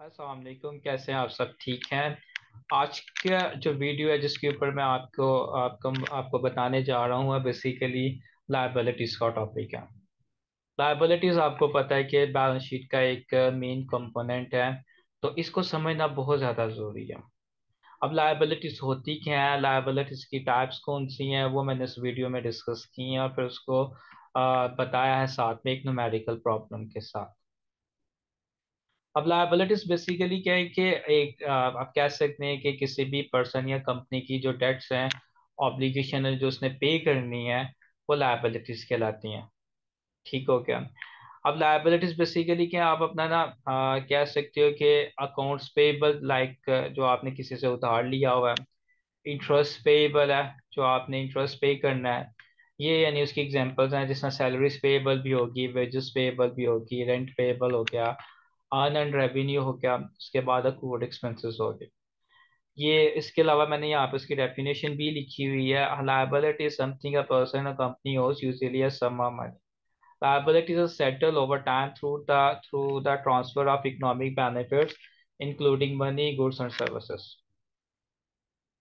अस्सलाम वालेकुम कैसे हैं आप सब? ठीक हैं? आज का जो वीडियो है, जिसके ऊपर मैं आपको आपको आपको बताने जा रहा हूँ बेसिकली लाइबिलिटीज़ का टॉपिक है। लाइबिलिटीज़ आपको पता है कि बैलेंस शीट का एक मेन कंपोनेंट है तो इसको समझना बहुत ज़्यादा ज़रूरी है। अब लाइबिलिटीज़ होती क्या है? लाइबिलिटीज़ की टाइप्स कौन सी हैं? वो मैंने इस वीडियो में डिस्कस की हैं और फिर उसको बताया है साथ में एक न्यूमेरिकल प्रॉब्लम के साथ। अब लाइबिलिटीज बेसिकली क्या है कि एक आप कह सकते हैं कि किसी भी पर्सन या कंपनी की जो डेट्स हैं ऑब्लिगेशन है जो उसने पे करनी है, वो लाइबिलिटीज कहलाती हैं। ठीक हो क्या अब लाइबिलिटीज बेसिकली क्या आप अपना ना कह सकते हो कि अकाउंट्स पेबल लाइक जो आपने किसी से उधार लिया हुआ है इंटरेस्ट पेबल है, जो आपने इंटरेस्ट पे करना है, ये यानी उसकी एग्जांपल्स हैं, जिसमें सैलरीज पेबल भी होगी वेजेस पेबल भी होगी रेंट पेबल हो गया अर्न एंड रेवेन्यू हो गया, उसके बाद अक्रूड एक्सपेंसिस हो गए। ये, इसके अलावा मैंने यहाँ पे इसकी डेफिनेशन भी लिखी हुई है liability something a person a company whose usually liability settle over time through the through the transfer of economic benefits including money goods and services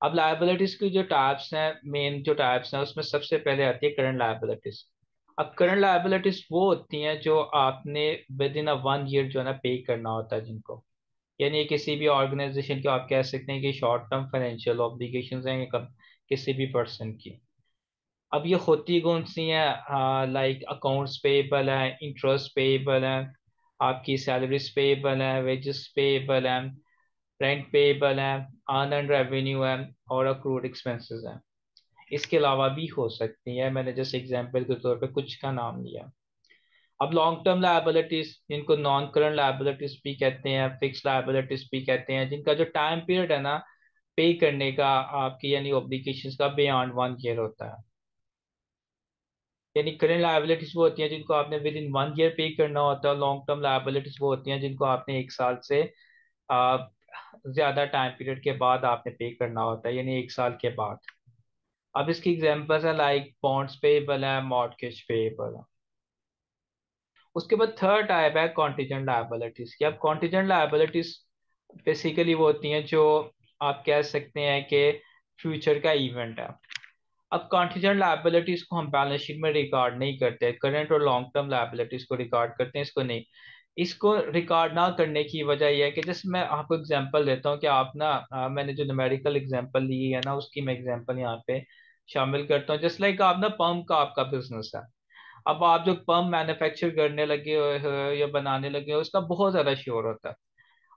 अब लाइबिलिटीज की जो टाइप्स हैं मेन जो टाइप्स हैं, उसमें सबसे पहले आती है करंट लाइबिलिटीज अब करंट लाइबिलिटीज वो होती हैं जो आपने within a one year जो है ना पे करना होता है जिनको। यानी किसी भी ऑर्गेनाइजेशन की, आप कह सकते हैं कि शॉर्ट टर्म फाइनेंशियल ऑब्लिगेशन हैं किसी भी पर्सन की। अब ये होती कौन सी हैं? लाइक अकाउंट्स पेबल हैं इंटरेस्ट पेबल हैं, आपकी सैलरीज पेबल हैं वेजेस पेबल हैं रेंट पेबल है अर्न एंड रेवेन्यू है और अक्रूड एक्सपेंसेस हैं। इसके अलावा भी हो सकती है। मैंने जैसे एग्ज़ाम्पल के तौर पर कुछ का नाम लिया। अब लॉन्ग टर्म लाइबिलिटीज जिनको नॉन करंट लाइबिलिटीज भी कहते हैं फिक्स लाइबिलिटीज भी कहते हैं, जिनका जो टाइम पीरियड है ना पे करने का, आपकी यानी ऑब्लिगेशन का बियॉन्ड वन ईयर होता है। यानी करंट लाइबिलिटीज वो होती हैं जिनको आपने विद इन वन ईयर पे करना होता है लॉन्ग टर्म लाइबिलिटीज वो होती हैं जिनको आपने एक साल से ज़्यादा टाइम पीरियड के बाद आपने पे करना होता है, यानी एक साल के बाद। अब इसकी एग्जांपल्स है लाइक बॉन्ड्स पेबल है मॉर्गेज पेबल है। उसके बाद थर्ड टाइप है कॉन्टीजेंट लाइबिलिटीज की। अब कॉन्टीजेंट लाइबिलिटीज बेसिकली वो होती हैं जो आप कह सकते हैं कि फ्यूचर का इवेंट है। अब कॉन्टीजेंट लाइबिलिटीज को हम बैलेंस शीट में रिकॉर्ड नहीं करते करंट और लॉन्ग टर्म लाइबिलिटीज को रिकॉर्ड करते हैं, इसको नहीं। इसको रिकॉर्ड ना करने की वजह यह है कि जैसे मैं आपको एग्जांपल देता हूँ कि आप ना आ, मैंने जो न्यूमेरिकल एग्जांपल ली है ना उसकी मैं एग्जांपल यहाँ पे शामिल करता हूँ। जस्ट लाइक आप ना पम्प का आपका बिज़नेस है। अब आप जो पम्प मैन्युफैक्चर करने लगे हो या बनाने लगे हो उसका बहुत ज़्यादा श्योर होता है।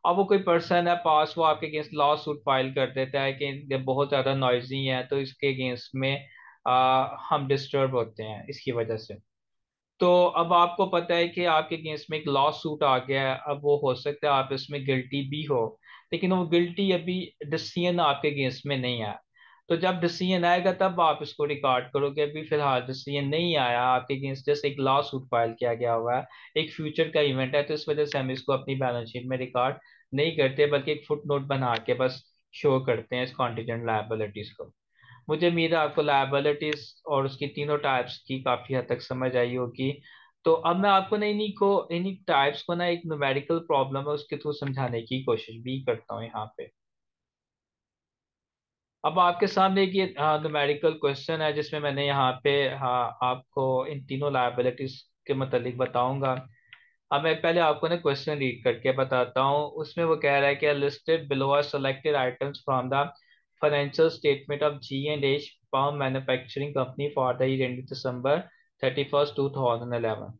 अब वो कोई पर्सन है पास वो आपके अगेंस्ट लॉ सूट फ़ाइल कर देता है कि बहुत ज़्यादा नॉइजी है तो इसके अगेंस्ट में आ, हम डिस्टर्ब होते हैं इसकी वजह से। तो अब आपको पता है कि आपके अगेंस्ट में एक लॉ सूट आ गया है। अब वो हो सकता है आप इसमें गिल्टी भी हो, लेकिन वो गिल्टी अभी डिसीज़न आपके अगेंस्ट में नहीं आया। तो जब डिसीज़न आएगा, तब आप इसको रिकॉर्ड करोगे। अभी फ़िलहाल डिसीज़न नहीं आया आपके अगेंस्ट जैसे एक लॉ सूट फ़ाइल किया गया हुआ है। एक फ्यूचर का इवेंट है तो इस वजह से हम इसको अपनी बैलेंस शीट में रिकॉर्ड नहीं करते, बल्कि एक फुट नोट बना के बस शो करते हैं इस कॉन्टीजेंट लाइबिलिटीज को। मुझे उम्मीद है आपको लाइबिलिटीज और उसकी तीनों टाइप्स की काफ़ी हद तक समझ आई होगी। तो अब मैं आपको ना इन्हीं को, इन्हीं टाइप्स को ना एक न्यूमेरिकल प्रॉब्लम है उसके थ्रू समझाने की कोशिश भी करता हूँ यहाँ पे। अब आपके सामने एक ये न्यूमेरिकल क्वेश्चन है जिसमें मैंने यहाँ पे हाँ आपको इन तीनों लाइबिलिटीज के मतलब बताऊँगा। अब मैं पहले आपको ना क्वेश्चन रीड करके बताता हूँ। उसमें वो कह रहा है कि listed below are selected items from the financial statement of G&H Palm Manufacturing Company for the year ending December 31st 2011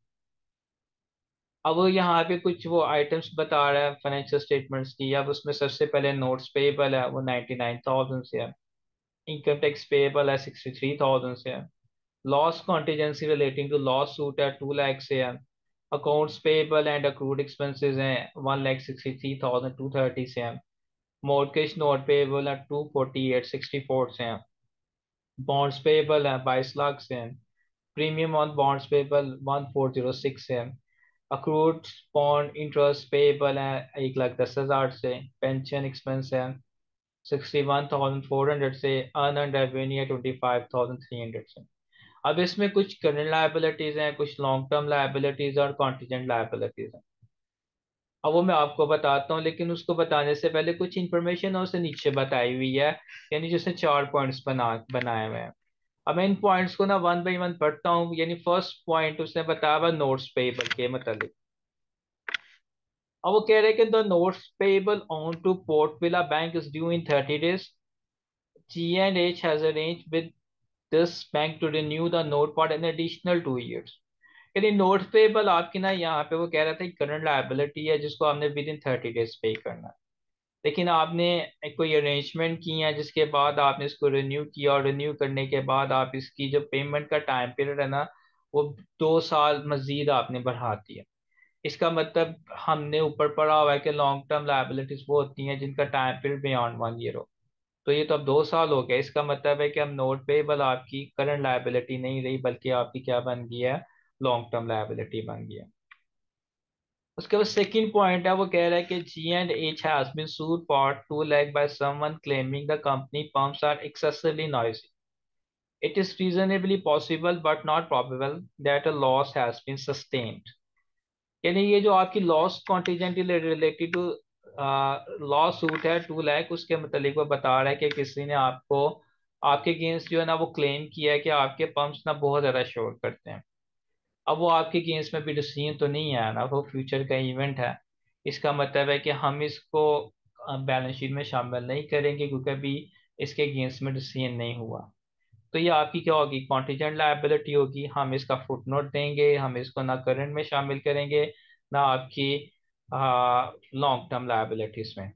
अब यहाँ पे कुछ वो आइटम्स बता रहा है फाइनेंशियल स्टेटमेंट्स की। अब उसमें सबसे पहले नोट्स पेबल है, वो नाइन्टी नाइन थाउज़ेंड से है। इनकम टैक्स पेबल है सिक्सटी थ्री थाउज़ेंड से है। Loss contingency relating to lawsuit है टू लैख से है। Accounts payable and accrued expenses हैं one lakh sixty three thousand two thirty से हैं। मॉर्गेज नोट पेबल है two forty eight sixty four से हैं बॉन्ड्स पेबल है बाईस लाख से हैं premium on bonds payable one four zero six से अक्रूड बॉन्ड इंटरेस्ट पेबल है एक लाख दस हज़ार से पेंशन एक्सपेंस है sixty one thousand four hundred से अर्न एंड रेवेन्यू है twenty five thousand three hundred से अब इसमें कुछ करंट लाइबिलिटीज़ हैं, कुछ लॉन्ग टर्म लाइबिलिटीज़ और कॉन्टीजेंट लाइबिलिटीज़ हैं। अब वो मैं आपको बताता हूँ, लेकिन उसको बताने से पहले कुछ इन्फॉर्मेशन उसने नीचे बताई हुई है, यानी जिसने चार पॉइंट्स बना, बनाए हुए हैं। अब मैं इन पॉइंट्स को ना वन बाई वन पढ़ता हूँ, यानी फ़र्स्ट पॉइंट उसने बताया हुआ नोट्स पेबल के मतलब। अब वो कह रहे हैं कि the notes payable on to Port Villa bank is due in thirty days G and H has arrange with this bank to renew the note for an additional two years यानी note payable आपकी ना यहाँ पे वो कह रहा था current liability है, जिसको आपने विद इन थर्टी डेज़ पे करना है। लेकिन आपने कोई अरेंजमेंट की है, जिसके बाद आपने इसको रिन्यू किया और रिन्यू करने के बाद आप इसकी जो पेमेंट का टाइम पीरियड है ना, वो दो साल मजीद आपने बढ़ा दिया इसका मतलब हमने ऊपर पढ़ा हुआ है कि लॉन्ग टर्म लाइबिलिटीज वो होती हैं जिनका time period beyond one year हो। तो ये तो अब दो साल हो गया इसका मतलब है कि हम नोट पेबल आपकी करंट लाइबिलिटी नहीं रही, बल्कि आपकी क्या बन गई है? लॉन्ग टर्म लाइबिलिटी बन गया। उसके बाद सेकंड पॉइंट है, वो कह रहा है कि G and H has been to lack by someone claiming the company pumps are excessively noisy it is reasonably possible but not probable that a loss has been sustained. यानी ये जो आपकी loss contingently related to lawsuit है to lack उसके मतलब वो बता रहा है कि किसी ने आपको, आपके अगेंस्ट जो है ना वो क्लेम किया है कि आपके पंप्स ना बहुत ज़्यादा शोर करते हैं। अब वो आपके अगेंस्ट में भी डिसीज़न तो नहीं आया ना, वो फ्यूचर का इवेंट है। इसका मतलब है कि हम इसको बैलेंस शीट में शामिल नहीं करेंगे क्योंकि अभी इसके अगेंस्ट में डिसीज़न नहीं हुआ। तो ये आपकी क्या होगी? कॉन्टीजेंट लाइबिलिटी होगी। हम इसका फुट नोट देंगे, हम इसको ना करंट में शामिल करेंगे, ना आपकी लॉन्ग टर्म लाइबिलिटीज में।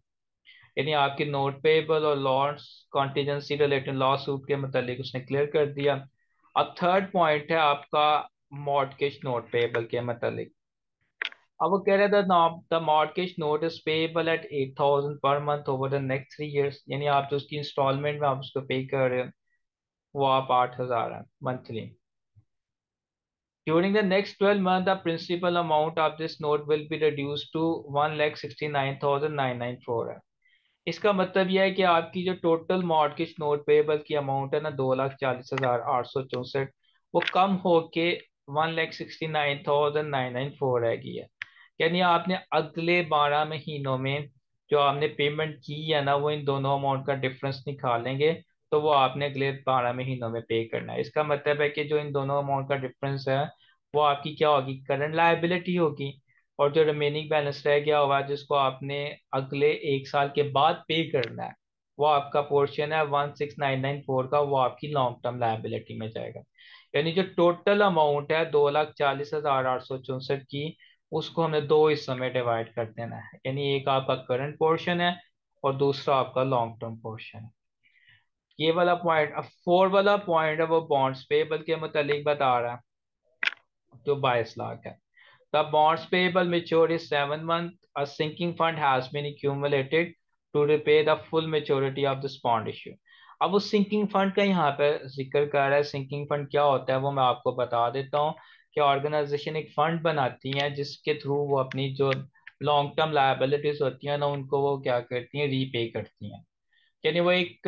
यानी आपकी नोट पेबल और loans contingency related lawsuit के मतलब उसने क्लियर कर दिया। अब थर्ड पॉइंट है आपका मॉर्टगेज नोट पेबल के मतलब अब वो कह रहे थे the mortgage note is payable at eight thousand per month over the next three years यानी आप जो उसकी इंस्टॉलमेंट में आप उसको पे कर रहे हैं वो आप आठ हज़ार है monthly During the next 12 months, the principal amount of this note will be reduced to one lakh sixty nine thousand nine nine four है। इसका मतलब यह है कि आपकी जो टोटल मॉर्गेज नोट पेबल की अमाउंट है ना दो लाख चालीस हज़ार आठ सौ चौंसठ वो कम होके one lakh sixty nine thousand nine nine four रह गई है। यानी आपने अगले बारह महीनों में जो आपने पेमेंट की है ना, वो इन दोनों अमाउंट का डिफरेंस निकालेंगे तो वो आपने अगले बारह महीनों में पे करना है। इसका मतलब है कि जो इन दोनों अमाउंट का डिफरेंस है, वो आपकी क्या होगी? करंट लाइबिलिटी होगी। और जो रिमेनिंग बैलेंस रह गया होगा, जिसको आपने अगले एक साल के बाद पे करना है, वो आपका पोर्शन है one six nine nine four का, वो आपकी लॉन्ग टर्म लाइबिलिटी में जाएगा। यानी जो टोटल अमाउंट है दो लाख चालीस हज़ार आठ सौ चौसठ की, उसको हमने दो हिस्सों में डिवाइड कर देना है यानी एक आपका करंट पोर्शन है और दूसरा आपका लॉन्ग टर्म पोर्शन है ये वाला पॉइंट फोर वाला पॉइंट है वो बॉन्ड्स पेबल के मुतालिक बता रहा है जो बाईस लाख है The bonds payable mature is seven month. A sinking fund has been accumulated to repay the full maturity of this bond. अब वो सिंकिंग फंड का यहाँ पे ज़िक्र कर रहा है सिंकिंग फंड क्या होता है वो मैं आपको बता देता हूँ कि ऑर्गेनाइजेशन एक फंड बनाती हैं जिसके थ्रू वो अपनी जो लॉन्ग टर्म लाइबिलिटीज होती हैं ना उनको वो क्या करती हैं रीपे करती हैं। यानी वो एक,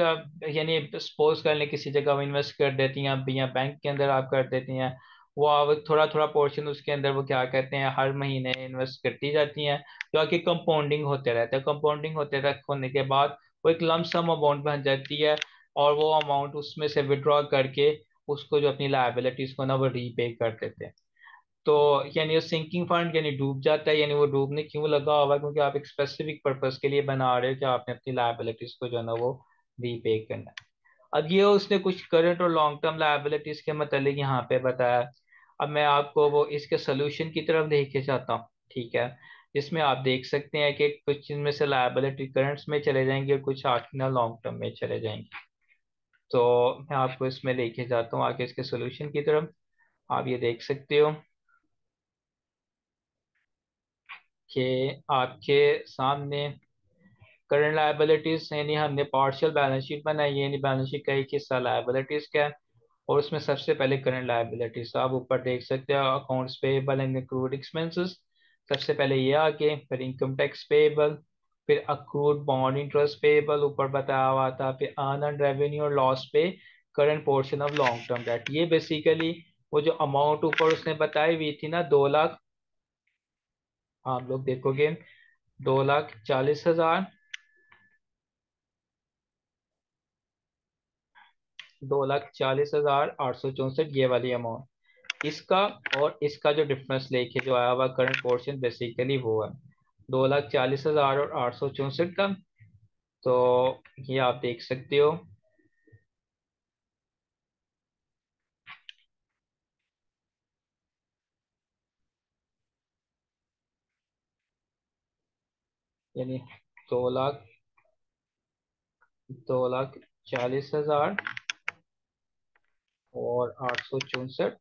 यानी सपोज़ कर लें किसी जगह वो इन्वेस्ट कर देती हैं, या बैंक के अंदर आप कर देती हैं, वो अब थोड़ा थोड़ा पोर्शन उसके अंदर वो क्या कहते हैं, हर महीने इन्वेस्ट करती जाती हैं, जो आगे कंपाउंडिंग होते रहते हैं। कंपाउंडिंग होते होने के बाद वो एक लम सम अमाउंट बन जाती है और वो अमाउंट उसमें से विड्रॉ करके उसको जो अपनी लाइबिलिटीज को ना वो रीपे कर देते हैं। तो यानी वो सिंकिंग फंड यानी डूब जाता है, यानी वो डूबने क्यों लगा हुआ है क्योंकि आप एक स्पेसिफिक पर्पज के लिए बना रहे हो कि आपने अपनी लाइबिलिटीज को जो है ना वो रीपे करना है। अब ये उसने कुछ करंट और लॉन्ग टर्म लाइबिलिटीज के मतलब यहाँ पे बताया। अब मैं आपको वो इसके सोल्यूशन की तरफ़ लेके जाता हूँ, ठीक है? जिसमें आप देख सकते हैं कि कुछ इनमें से लाइबिलिटी करंट्स में चले जाएँगे और कुछ आखिर लॉन्ग टर्म में चले जाएँगे। तो मैं आपको इसमें लेके जाता हूँ आगे इसके सोल्यूशन की तरफ़। आप ये देख सकते हो कि आपके सामने करंट लाइबिलिटीज यानी हमने पार्शियल बैलेंस शीट बनाई है, यानी बैलेंस शीट का एक हिस्सा लाइबिलिटीज का है, और उसमें सबसे पहले करंट लाइबिलिटीज आप ऊपर देख सकते हो accounts payable and accrued expenses सबसे पहले ये आके फिर इनकम टैक्स पेबल फिर अक्रूड बॉन्ड इंटरेस्ट पेबल ऊपर बताया हुआ था, फिर अर्न रेवेन्यू और लॉस पे current portion of long term debt ये बेसिकली वो जो अमाउंट ऊपर उसने बताई हुई थी ना, दो लाख, आप लोग देखोगे, दो लाख चालीस हज़ार, दो लाख चालीस हज़ार आठ सौ चौसठ, ये वाली अमाउंट इसका और इसका जो डिफरेंस लेके जो आया हुआ करंट पोर्शन बेसिकली वो है। दो लाख चालीस हज़ार और आठ सौ चौसठ का। तो ये आप देख सकते हो। यानी दो लाख दो लाख चालीस हज़ार और आठ सौ चौसठ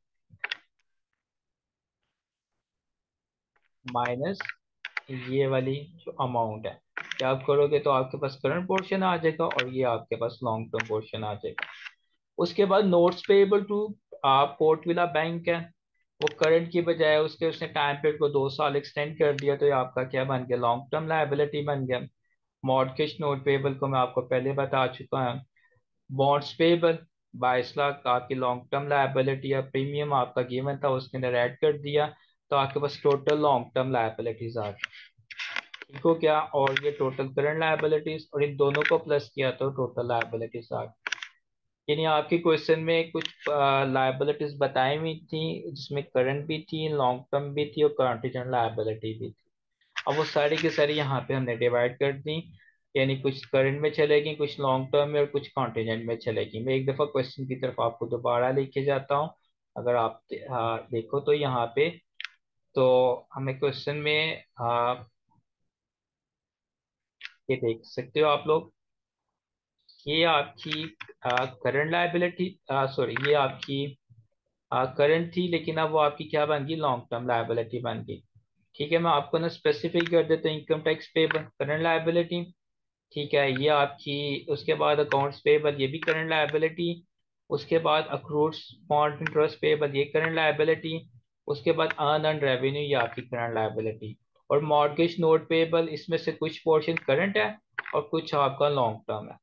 माइनस ये वाली जो अमाउंट है। क्या आप करोगे तो आपके पास करंट पोर्शन आ जाएगा और ये आपके पास लॉन्ग टर्म पोर्शन आ जाएगा। उसके बाद नोट्स पेबल टू आप पोर्ट विला बैंक है। वो करंट की बजाय उसके, उसने टाइम पीरियड को दो साल एक्सटेंड कर दिया तो ये आपका क्या बन गया? लॉन्ग टर्म लाइबिलिटी बन गया। मॉडगेज नोट पेबल को मैं आपको पहले बता चुका हूँ। बॉन्ड्स पेबल बाईस लाख आपकी लॉन्ग टर्म लाइबिलिटी या प्रीमियम आपका गिवन था, उसके अंदर ऐड कर दिया तो आपके पास टोटल लॉन्ग टर्म लाइबिलिटीज आ गई ठीक हो क्या और ये टोटल करंट लाइबिलिटीज और इन दोनों को प्लस किया तो टोटल लाइबिलिटीज आ गई यानी आपके क्वेश्चन में कुछ लाइबिलिटीज बताई हुई थी जिसमें करंट भी थी लॉन्ग टर्म भी थी और कॉन्टीजेंट लाइबिलिटी भी थी। अब वो सारी की सारी यहाँ पे हमने डिवाइड कर दी। यानी कुछ करंट में चलेगी कुछ लॉन्ग टर्म में और कुछ कॉन्टीजेंट में चलेगी। मैं एक दफ़ा क्वेश्चन की तरफ़ आपको दोबारा लेके जाता हूँ। अगर आप देखो तो यहाँ पे तो हमें क्वेश्चन में आ, ये देख सकते हो आप लोग। ये आपकी करंट लाइबिलिटी सॉरी ये आपकी करंट थी, लेकिन अब वो आपकी क्या बन गई? लॉन्ग टर्म लाइबिलिटी बन गई। ठीक है, मैं आपको ना स्पेसिफिक कर देता हूँ income tax payable current liability ठीक है, ये आपकी, उसके बाद अकाउंट्स पेबल ये भी करंट लाइबिलिटी उसके बाद बॉन्ड इंटरेस्ट पेबल ये करंट लाइबिलिटी उसके बाद अन एंड रेवेन्यू ये आपकी करंट लाइबिलिटी और मॉर्गेज नोट पेबल इसमें से कुछ पोर्शन करंट है और कुछ आपका लॉन्ग टर्म है।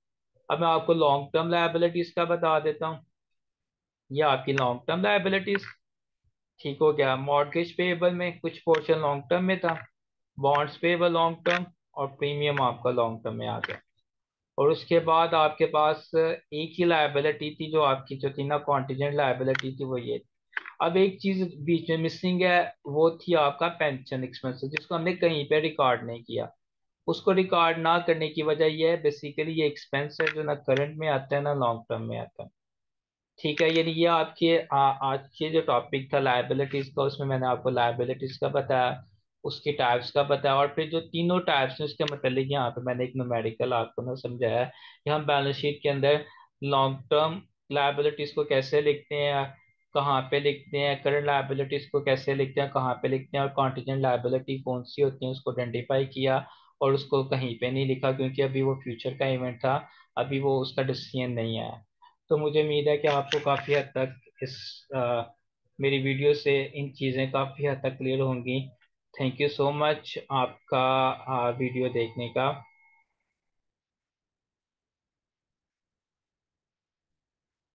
अब मैं आपको लॉन्ग टर्म लाइबिलिटीज का बता देता हूँ। ये आपकी लॉन्ग टर्म लाइबिलिटीज ठीक हो गया। मॉर्गेज पेबल में कुछ पोर्शन लॉन्ग टर्म में था बॉन्ड्स पेबल लॉन्ग टर्म और प्रीमियम आपका लॉन्ग टर्म में आ गया। और उसके बाद आपके पास एक ही लाइबिलिटी थी जो आपकी जो थी ना कॉन्टीजेंट लाइबिलिटी थी, वो ये अब एक चीज़ बीच में मिसिंग है वो थी आपका पेंशन एक्सपेंसेस जिसको हमने कहीं पे रिकॉर्ड नहीं किया। उसको रिकॉर्ड ना करने की वजह यह है बेसिकली ये एक्सपेंस है जो ना करंट में आता है ना लॉन्ग टर्म में आता है। ठीक है यानी ये आपके आ, आज के जो टॉपिक था लाइबिलिटीज का उसमें मैंने आपको लाइबिलिटीज का बताया उसके टाइप्स का बताया और फिर जो तीनों टाइप्स हैं उसके मतलब यहाँ पे मैंने एक नोमेडिकल आपको ना समझाया। कि हम बैलेंस शीट के अंदर लॉन्ग टर्म लाइबिलिटीज को कैसे लिखते हैं कहाँ पे लिखते हैं करंट लाइबिलिटीज को कैसे लिखते हैं कहाँ पे लिखते हैं और कॉन्टीजेंट लाइबिलिटी कौन सी होती है उसको आइडेंटिफाई किया और उसको कहीं पे नहीं लिखा क्योंकि अभी वो फ्यूचर का इवेंट था अभी वो उसका डिसीज़न नहीं आया। तो मुझे उम्मीद है कि आपको काफ़ी हद तक इस आ, मेरी वीडियो से इन चीज़ें काफ़ी हद तक क्लियर होंगी। थैंक यू सो मच आपका आ, वीडियो देखने का।